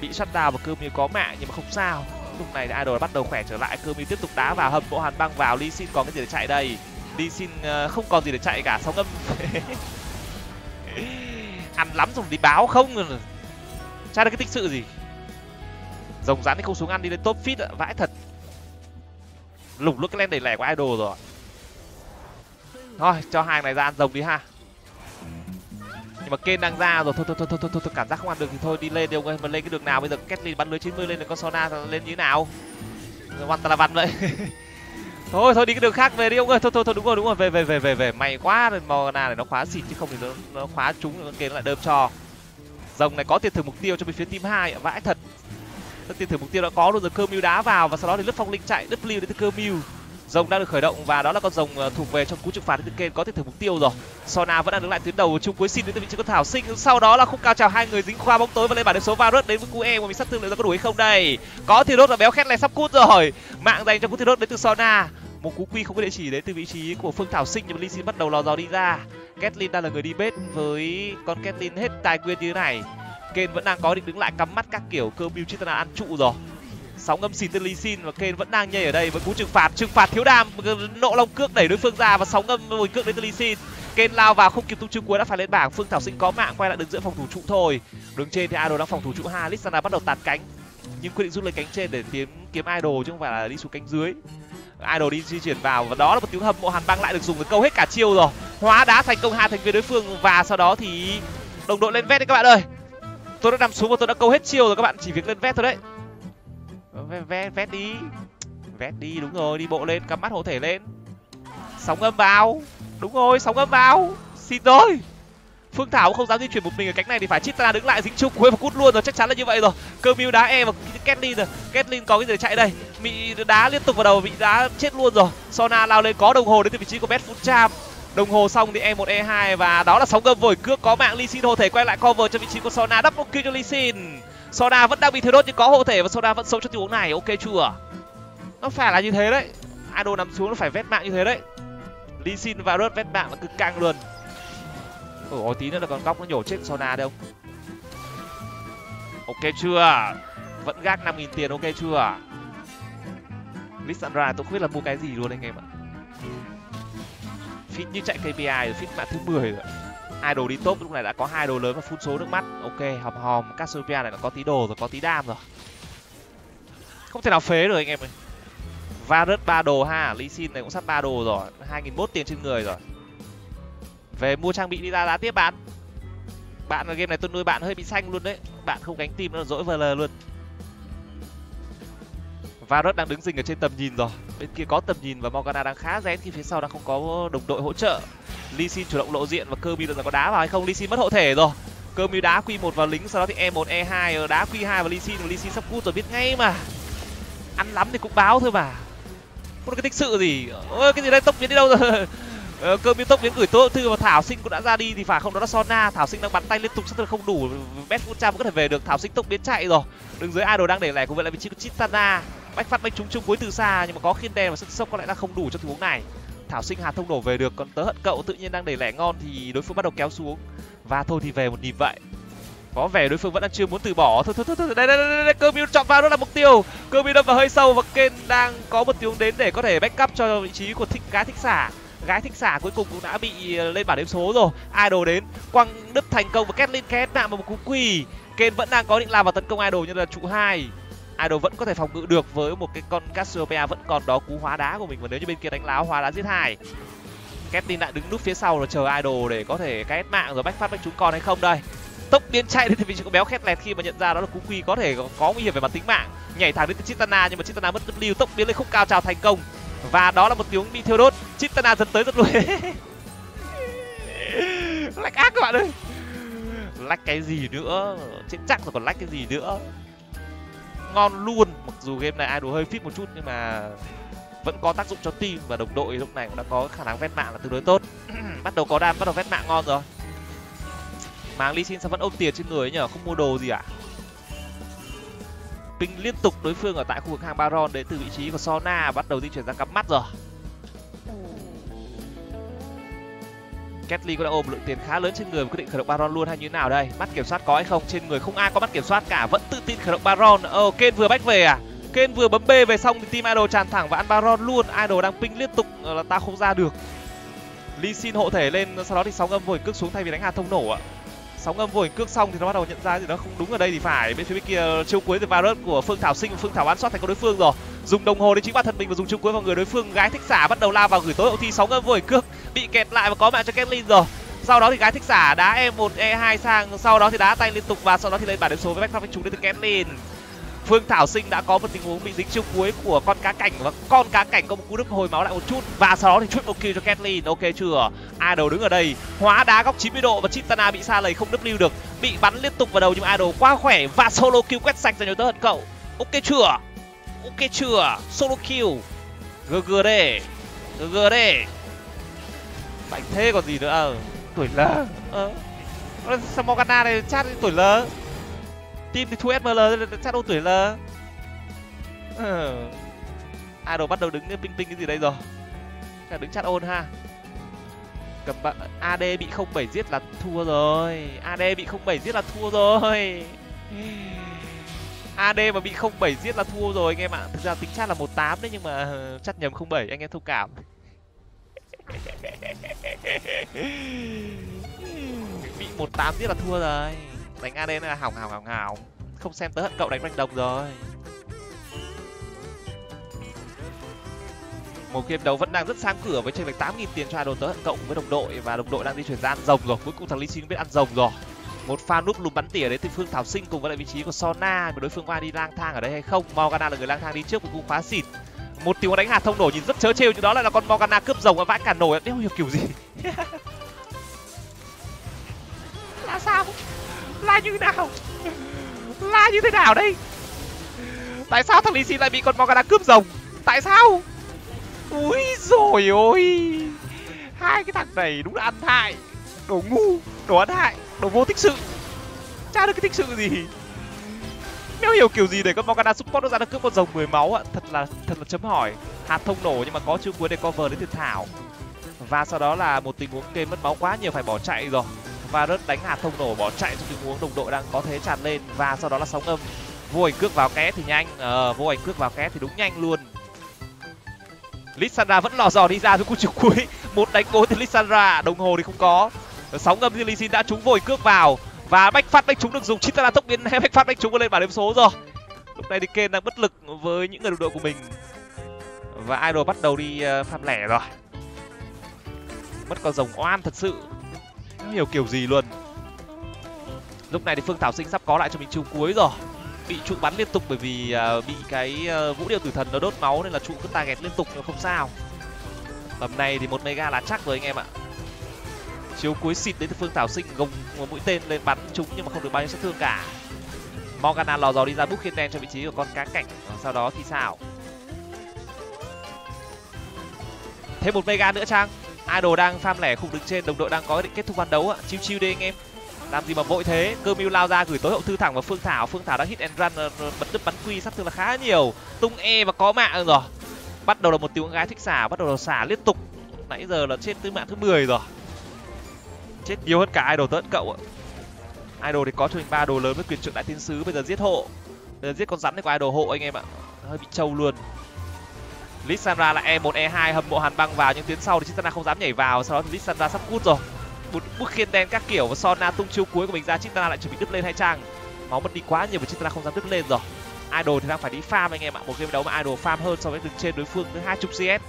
Bị sắt đào và cơ mưu có mạng nhưng mà không sao. Lúc này idol bắt đầu khỏe trở lại cơ mưu tiếp tục đá vào hầm bộ hàn băng vào. Lee sin còn cái gì để chạy đây? Đi xin ờ, không còn gì để chạy cả sóng âm (laughs) ăn lắm rồi đi báo không? Tra được cái tích sự gì. Rồng rắn thì không xuống ăn đi lên top fit ạ vãi thật. Lủng lúc cái len đầy lẻ của idol rồi thôi cho hàng này ra ăn rồng đi ha. Nhưng mà kên đang ra rồi thôi thôi thôi thôi thôi, thôi, thôi cảm giác không ăn được thì thôi đi lên đi ông ơi. Mà lên cái đường nào bây giờ? Kết bắn lưới 90 lên được con Sona lên như thế nào? Hoàn toàn là văn vậy. (laughs) thôi thôi đi cái đường khác về đi ông ơi. Thôi thôi thôi đúng rồi đúng rồi. Về về về về về. Mày quá rồi morgana này nó khóa xịt chứ không thì nó, nó khóa chúng nó lại đơm cho. Rồng này có tiền thưởng mục tiêu cho bên phía team hai. Vãi thật. Tiền thưởng mục tiêu đã có luôn rồi. Cơ mưu đá vào và sau đó thì lướt phong linh chạy lướt lưu đến từ cơ mưu rồng đang được khởi động và đó là con rồng ờ, thuộc về trong cú trực phạt đến từ kênh có thể thưởng mục tiêu rồi. Sona vẫn đang đứng lại tuyến đầu chung cuối xin đến từ vị trí con thảo sinh. Sau đó là khúc cao chào hai người dính khoa bóng tối và lên bản điểm số varus đến với cú e mà mình sát thương liệu có đủ hay không đây. Có thì đốt là béo khét này sắp cút rồi. Mạng dành cho cú thì đốt đến từ sona một cú quy không có địa chỉ đến từ vị trí của phương thảo sinh, nhưng lee xin bắt đầu lò dò đi ra. Kathleen đang là người đi bếp với con Kathleen hết tài nguyên như thế này. Kane vẫn đang có định đứng lại cắm mắt các kiểu, cơ mưu chitana ăn trụ rồi. Sóng âm xịt tên lee sin và kane vẫn đang nhảy ở đây với cú trừng phạt. Trừng phạt thiếu đam nộ long cước đẩy đối phương ra và sóng âm hồi cước đến từ lee sin kane lao vào, không kịp tung chiêu cuối, đã phải lên bảng. Phương thảo sinh có mạng, quay lại đứng giữa phòng thủ trụ thôi. Đứng trên thì Idol đang phòng thủ trụ hai, lissana bắt đầu tạt cánh. Nhưng quyết định rút lên cánh trên để kiếm kiếm idol chứ không phải là đi xuống cánh dưới idol đi di chuyển vào và đó là một tiếng hầm mộ hàn băng lại được dùng để câu hết cả chiêu rồi. Hóa đá thành công hai thành viên đối phương và sau đó thì đồng đội lên vét đấy các bạn ơi. Tôi đã nằm xuống và tôi đã câu hết chiêu rồi các bạn chỉ việc lên vét thôi đấy. Vét vét, đi. Vét đi đúng rồi đi bộ lên cắm mắt hộ thể lên. Sóng âm vào. Đúng rồi sóng âm vào. Xin rồi phương thảo không dám di chuyển một mình ở cánh này thì phải chít ta đứng lại dính chung cuối và cút luôn rồi chắc chắn là như vậy rồi. Cơ mưu đá e và ketlin rồi. Ketlin có cái gì để chạy đây. Bị đá liên tục vào đầu bị đá chết luôn rồi. Sona lao lên có đồng hồ đến từ vị trí của bet cham đồng hồ xong thì e một e2 và đó là sóng gầm vội cước có mạng lee sin, hộ thể quay lại cover cho vị trí của sona. Double kill cho lee sin. Sona vẫn đang bị thiếu đốt nhưng có hộ thể và sona vẫn sống cho tình huống này. Ok chưa? Nó phải là như thế đấy. Idol nằm xuống nó phải vét mạng như thế đấy. Lee sin và rớt vét mạng là cực căng luôn. Ủa tí nữa là còn góc nó nhổ chết sona đâu ok chưa? Vẫn gác năm nghìn tiền, ok chưa? Lissandra tôi không biết là mua cái gì luôn anh em ạ. Fit như chạy KPI rồi fit mạng thứ 10 rồi. Hai đồ đi top lúc này đã có hai đồ lớn và phun số nước mắt. Ok, hòm hòm, Cassiopeia này đã có tí đồ rồi, có tí đam rồi. Không thể nào phế được anh em ơi. Varus ba đồ ha, Lee Sin này cũng sắp ba đồ rồi, hai nghìn tiền trên người rồi. Về mua trang bị đi ra đá tiếp bạn. Bạn ở game này tôi nuôi bạn hơi bị xanh luôn đấy. Bạn không gánh tim nó dỗi vờ lờ luôn. Varus đang đứng rình ở trên tầm nhìn rồi. Bên kia có tầm nhìn và Morgana đang khá rén khi phía sau đang không có đồng đội hỗ trợ. Lee Sin chủ động lộ diện và Kirby là có đá vào hay không? Lee Sin mất hộ thể rồi. Kirby đá q 1 vào lính, sau đó thì e 1 e 2 ờ, đá q 2 và Lee Sin và Lee Sin sắp cút rồi, biết ngay mà. Ăn lắm thì cũng báo thôi mà. Không có cái tích sự gì. Ôi, cái gì đây? Tốc biến đi đâu rồi? (laughs) Ờ, Cơ biến tốc biến gửi tối thư và thảo sinh cũng đã ra đi thì phải không? Đó là sona. Thảo sinh đang bắn tay liên tục chắc là không đủ. Best cũng trăm có thể về được. Thảo sinh, tốc biến chạy rồi. Đứng dưới idol đang để lẻ cũng vậy là vị trí của chitana bách phát bách trúng chung cuối từ xa nhưng mà có khiên đen và sức sốc có lẽ là không đủ cho tình huống này. Thảo sinh hà thông đổ về được còn tớ hận cậu tự nhiên đang để lẻ ngon thì đối phương bắt đầu kéo xuống. Và thôi thì về một nhịp vậy. Có vẻ đối phương vẫn đang chưa muốn từ bỏ. Thôi thôi thôi, thôi. đây đây đây, đây. cơ chọn vào đó là mục tiêu. Cơ đâm vào hơi sâu và ken đang có một tiếng đến để có thể backup cho vị trí của thích gái thích xả. Gái thích xả cuối cùng cũng đã bị lên bảng đếm số rồi. Idol đến quăng đứt thành công và két lên két nạm một cú quỳ. Ken vẫn đang có định làm vào tấn công idol như là trụ hai idol vẫn có thể phòng ngự được với một cái con cassiopeia vẫn còn đó cú hóa đá của mình. Và nếu như bên kia đánh láo hóa đá giết hai. Captain lại đứng núp phía sau rồi chờ idol để có thể cái mạng rồi bách phát bách chúng con hay không đây? Tốc biến chạy đến thì vì chỉ có béo khét lẹt khi mà nhận ra đó là cú quy có thể có nguy hiểm về mặt tính mạng. Nhảy thẳng đến từ chitana, nhưng mà chitana mất W tốc biến lên khúc cao trào thành công. Và đó là một tiếng bị thiêu đốt chitana dần tới dần lui. (laughs) Lách ác các bạn ơi. Lách cái gì nữa? Chết chắc rồi còn lách cái gì nữa? Ngon luôn. Mặc dù game này idol hơi fit một chút, nhưng mà vẫn có tác dụng cho team và đồng đội lúc này cũng đã có khả năng vét mạng là tương đối tốt. (clears throat) Bắt đầu có đam, bắt đầu vét mạng ngon rồi. Màng ly xin sao vẫn ôm tiền trên người ấy nhở không mua đồ gì à ping liên tục đối phương ở tại khu vực hàng baron đến từ vị trí của sona bắt đầu di chuyển ra cắm mắt rồi. Ketly cũng đã ôm lượng tiền khá lớn trên người và quyết định khởi động Baron luôn hay như thế nào đây? Mắt kiểm soát có hay không? Trên người không ai có mắt kiểm soát cả, vẫn tự tin khởi động Baron. Ờ, oh, vừa bách về à? Ken vừa bấm B về xong thì team Idol tràn thẳng và ăn Baron luôn. Idol đang ping liên tục ờ, là ta không ra được. Lee Sin hộ thể lên, sau đó thì sóng âm vội cước xuống thay vì đánh hạt thông nổ ạ sóng âm vội cước xong thì nó bắt đầu nhận ra gì nó không đúng ở đây thì phải bên phía bên kia ờ, chiêu cuối từ Baron của phương thảo sinh phương thảo bắn soát thành công đối phương rồi dùng đồng hồ để chính bản thân mình và dùng chiêu cuối vào người đối phương gái thích xả bắt đầu lao vào gửi tối hậu thi sóng âm vội cước bị kẹt lại và có mạng cho Kathleen rồi. Sau đó thì gái thích xả đá e một e hai sang, sau đó thì đá tay liên tục và sau đó thì lên bản điểm số với backflip chúng đến từ Kathleen phương thảo sinh đã có một tình huống bị dính chiêu cuối của con cá cảnh và con cá cảnh có một cú đứt hồi máu lại một chút và sau đó thì chút một kill cho Kathleen ok chưa? Idol đứng ở đây. Hóa đá góc 90 độ và chitana bị xa lầy không đứt được. Bị bắn liên tục vào đầu nhưng idol quá khỏe và solo kill quét sạch cho nhiều tớ hận cậu. Ok chưa? Ok chưa? Solo kill. Gg đây gg đây mạnh thế còn gì nữa ờ tuổi lơ. Ờ. Sao morgana này chat tuổi lơ? Team thì thua sml chắc đâu tuổi là ừ. idol bắt đầu đứng ping ping cái gì đây rồi? Chắc đứng chat ôn ha. Cầm bạn ad bị không bảy giết là thua rồi. Ad bị không bảy giết là thua rồi. (laughs) Ad mà bị không bảy giết là thua rồi anh em ạ. Thực ra tính chat là một tám đấy nhưng mà chắc nhầm không bảy anh em thông cảm (laughs) bị một tám biết là thua rồi. Đánh ad là hỏng hỏng hỏng hỏng. Không xem tới hận cậu đánh banh đồng rồi. Một game đấu vẫn đang rất sang cửa với chênh lệch tám nghìn tiền cho đồ tới hận cậu với đồng đội và đồng đội đang đi chuyển gian rồng rồi. Cuối cùng thằng lý sin biết ăn rồng rồi. Một pha núp lùm bắn tỉa đến từ phương thảo sinh cùng với lại vị trí của sona, mà đối phương có ai đi lang thang ở đây hay không? Morgana là người lang thang đi trước với cú khóa xịt một tiếng đánh hạt thông nổ nhìn rất chớ trêu, nhưng đó lại là con morgana cướp rồng và vãi cả nổi. Đéo hiểu kiểu gì? (laughs) Là sao? Là như nào? Là như thế nào đây? Tại sao thằng ly xin lại bị con morgana cướp rồng tại sao? Ui rồi ôi! Hai cái thằng này đúng là ăn hại, đồ ngu, đồ ăn hại, đồ vô tích sự. Chả được cái tích sự gì? Nếu hiểu kiểu gì để con morgana support nó ra nó cướp con rồng 10 máu ạ. Thật là thật là chấm hỏi. Hạt thông nổ nhưng mà có chữ cuối để cover đến từ thảo. Và sau đó là một tình huống kê mất máu quá nhiều phải bỏ chạy rồi. Và rớt đánh hạt thông nổ, bỏ chạy trong tình huống đồng đội đang có thế tràn lên. Và sau đó là sóng âm. Vô ảnh cước vào ké thì nhanh. Ờ vô ảnh cước vào ké thì đúng nhanh luôn. Lissandra vẫn lò dò đi ra với cú chiều cuối. Một đánh cố từ Lissandra, đồng hồ thì không có. Sóng âm thì Lee đã trúng vội cước vào và bách phát bách trúng được dùng Chitara tốc biến. (laughs) Bách phát bách trúng lên bảng điểm số rồi. Lúc này thì Ken đang bất lực với những người đồng đội của mình. Và idol bắt đầu đi ờ, phạm lẻ rồi. Mất con rồng oan thật sự. Không hiểu kiểu gì luôn. Lúc này thì phương thảo sinh sắp có lại cho mình chiêu cuối rồi. Bị trụ bắn liên tục bởi vì uh, bị cái uh, vũ điệu tử thần nó đốt máu nên là trụ cứ target liên tục nhưng không sao. Tầm này thì một mega là chắc rồi anh em ạ chiếu cuối xịt đến từ phương thảo sinh, gồng một mũi tên lên bắn chúng nhưng mà không được bao nhiêu sát thương cả. Morgana lò dò đi ra bút khiên đen cho vị trí của con cá cảnh, sau đó thì sao? Thêm một mega nữa chăng? Idol đang farm lẻ khung đứng trên, đồng đội đang có định kết thúc ban đấu ạ. Chiêu chiêu đi anh em. Làm gì mà vội thế? Cơ mưu lao ra gửi tối hậu thư thẳng vào phương thảo. Phương thảo đang hit and run ờ, ờ, bật đứt bắn quy, sát thương là khá nhiều. Tung e và có mạng rồi. Bắt đầu là một tiếng gái thích xả, bắt đầu là xả liên tục. Nãy giờ là trên tư mạng thứ 10 rồi chết nhiều hơn cả idol tớn cậu ạ. Idol thì có cho mình ba đồ lớn với quyền trượng đại thiên sứ, bây giờ giết hộ. Bây giờ giết con rắn này của idol hộ anh em ạ. Hơi bị trâu luôn. Lissandra là e 1 e 2 hầm mộ hàn băng vào, những tuyến sau thì Chitana không dám nhảy vào, sau đó thì Lissandra sắp cút rồi. Một bức khiên đen các kiểu và Sona tung chiêu cuối của mình ra, Chitana lại chuẩn bị đứt lên hai trang. Máu mất đi quá nhiều và Chitana không dám đứt lên rồi. Idol thì đang phải đi farm anh em ạ, một game đấu mà idol farm hơn so với đứng trên đối phương tới hai chục cs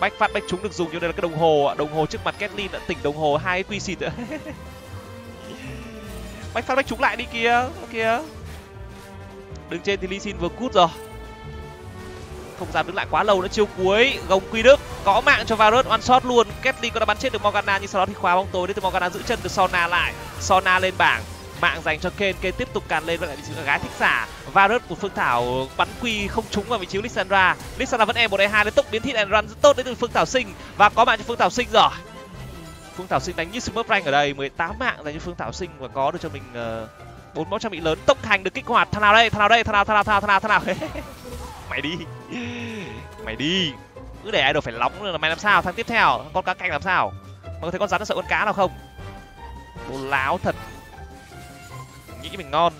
bách phát bách chúng được dùng nhưng đây là cái đồng hồ đồng hồ trước mặt Kathleen đã tỉnh đồng hồ hai quy xịt nữa (laughs) bách phát bách chúng lại đi kia kia đứng trên thì Lee Sin vừa cút rồi. Không dám đứng lại quá lâu nữa, chiêu cuối. Gồng quy đức có mạng cho varus, one shot luôn. Kathleen có đã bắn chết được morgana, nhưng sau đó thì khóa bóng tối đến từ morgana giữ chân được sona lại. Sona lên bảng mạng dành cho Kane Kane tiếp tục càn lên với lại vị trí gái thích xả. Varus của Phương Thảo bắn quy không trúng vào vị trí Lissandra. Lissandra vẫn em một e hai lên tốc biến thịt and run rất tốt đến từ Phương Thảo Sinh và có mạng cho Phương Thảo Sinh rồi. Phương Thảo Sinh đánh như super Rank ở đây, 18 mạng dành cho Phương Thảo Sinh và có được cho mình ờ, bốn uh, máu trang bị lớn tốc thành được kích hoạt. Thằng nào đây? Thằng nào đây? Thằng nào? Thằng nào? Thằng nào? Thằng nào? Thằng nào? (laughs) mày đi. Mày đi. Cứ để ai idol phải lóng là mày làm sao? Thằng tiếp theo, con cá canh làm sao? Mày có thấy con rắn nó sợ con cá nào không? Bố láo thật nghĩ mình ngon.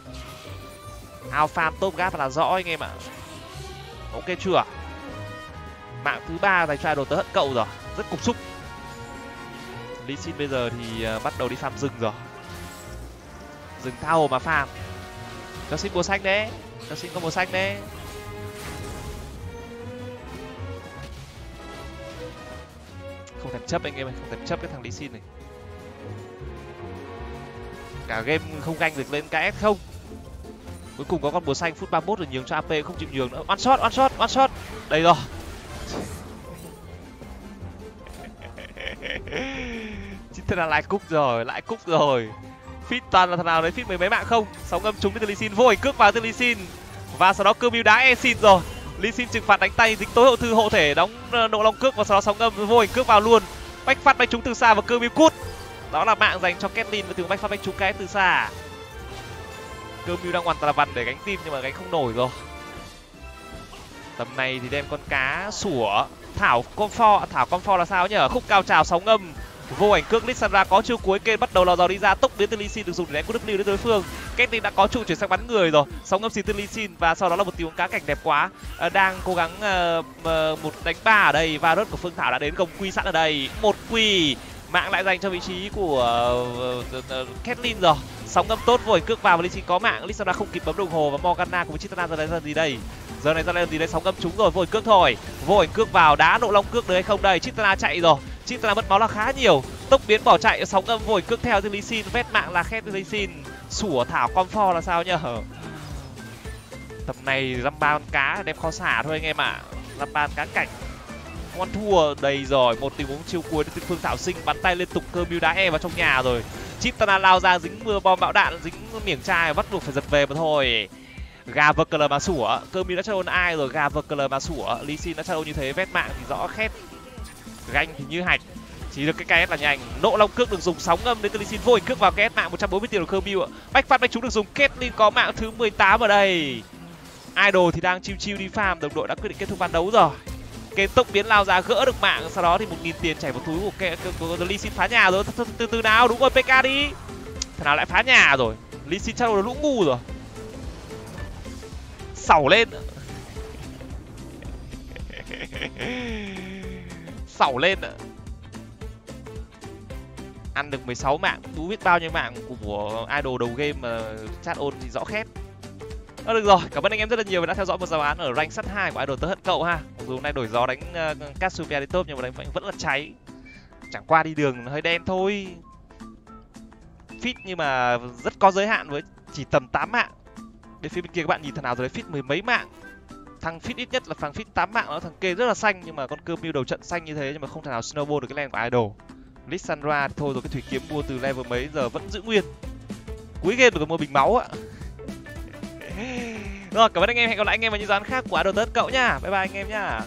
Alpha top gap là rõ anh em ạ. Ok chưa mạng thứ ba dành trai đồ tớ hận cậu rồi. Rất cục xúc. Lý xin bây giờ thì à, bắt đầu đi farm rừng rồi. Rừng tha hồ mà farm. Cho xin màu xanh đấy. Cho xin có màu xanh đấy. Không thèm chấp anh em ơi, không thèm chấp cái thằng lý xin này cả game không ganh được lên KS không. Cuối cùng có con búa xanh phút 31 rồi nhường cho AP không chịu nhường nữa. One shot one shot one shot. Đây rồi. (laughs) Chính thật là lại cúc rồi, lại cúc rồi. Fit toàn là thằng nào đấy? Fit mấy mấy mạng không? Sóng âm trúng với Lee vô hình cước vào Lee Sin. Và sau đó cơ mưu đá e xin rồi. Lee Sin trừng phạt đánh tay, dính tối hậu thư hộ thể, đóng ờ, nộ long cước và sau đó sóng âm vô hình cước vào luôn. Bách phát bách trúng từ xa và cơ mưu cút đó là mạng dành cho Kathleen với từ bách phát bách trúng cái từ xa. Cơ mưu đang hoàn toàn là vằn để gánh tim nhưng mà gánh không nổi rồi. Tầm này thì đem con cá sủa. Thảo comfort thảo comfort là sao nhở khúc cao trào sóng âm. Vô ảnh cước Lissandra có chiêu cuối kênh bắt đầu lò dò đi ra. Tốc biến từ được dùng để đánh cú W đến đối phương. Kathleen đã có trụ chuyển sang bắn người rồi. Sóng âm xịt từ Lee và sau đó là một tiếng cá cảnh đẹp quá. À, đang cố gắng uh, một đánh ba ở đây. Và rớt của Phương Thảo đã đến gồng quy sẵn ở đây. Một quy mạng lại dành cho vị trí của ờ, ờ, ờ, Kathleen rồi. Sóng ngâm tốt vội, cước vào và Lee có mạng. Lissandra không kịp bấm đồng hồ và Morgana cùng với Chitana giờ này ra gì đây? Giờ này ra đây gì đây? Sóng ngâm trúng rồi, vội cước thôi. Vội cước vào, đá nộ long cước được hay không đây? Chitana chạy rồi. Chitana mất máu là khá nhiều. Tốc biến bỏ chạy, sóng ngâm vội cước theo từ lee vét mạng là khét từ lee sủa thảo comfort là sao nhở? Tầm này dăm ba con cá đem kho xả thôi anh em ạ. À. ba cá cảnh con thua đầy rồi một tình huống chiêu cuối từ phương thảo sinh bắn tay liên tục cơ mưu đá e vào trong nhà rồi. Chitana lao ra dính mưa bom bão đạn, dính miệng chai, bắt buộc phải giật về mà thôi. Gà vờ cờ mà sủa, cơ mưu đã chơi ai rồi, gà vờ cờ mà sủa. Lý xin đã chơi như thế, vét mạng thì rõ khét ganh thì như hạch. Chỉ được cái KS là nhanh. Nộ long cước được dùng sóng âm đến từ lee sin vô hình cước vào KS mạng 140 tiền của cơ mưu ạ. Bách phát bách chúng được dùng kết đi có mạng thứ 18 ở đây. Idol thì đang chiêu chiêu đi farm, đồng đội đã quyết định kết thúc ván đấu rồi cái tốc biến lao ra gỡ được mạng sau đó thì một nghìn tiền chảy vào túi của cái của lee sin phá nhà rồi. Từ, từ từ nào? Đúng rồi pk đi. Thằng nào lại phá nhà rồi? Lee sin chắc là lũ ngu rồi. Sẩu lên. (laughs) Sẩu lên ăn được 16 mạng. Tú biết bao nhiêu mạng của idol đầu game mà chat ôn thì rõ khét. Ờ, được rồi, cảm ơn anh em rất là nhiều vì đã theo dõi một giáo án ở rank sắt 2 của Idol tớ hận cậu ha. Mặc dù hôm nay đổi gió đánh uh, Cassiopeia đi top nhưng mà đánh vẫn vẫn là cháy. Chẳng qua đi đường hơi đen thôi. Fit nhưng mà rất có giới hạn với chỉ tầm 8 mạng. Bên phía bên kia các bạn nhìn thằng nào rồi đấy fit mười mấy mạng. Thằng fit ít nhất là thằng fit 8 mạng nó thằng kê rất là xanh nhưng mà con cơm mưu đầu trận xanh như thế nhưng mà không thể nào snowball được cái lane của Idol. Lissandra thôi rồi cái thủy kiếm mua từ level mấy giờ vẫn giữ nguyên. Cuối game được mua bình máu ạ rồi, cảm ơn anh em. Hẹn gặp lại anh em vào những dự án khác của Adult cậu nhá. Bye bye anh em nhá.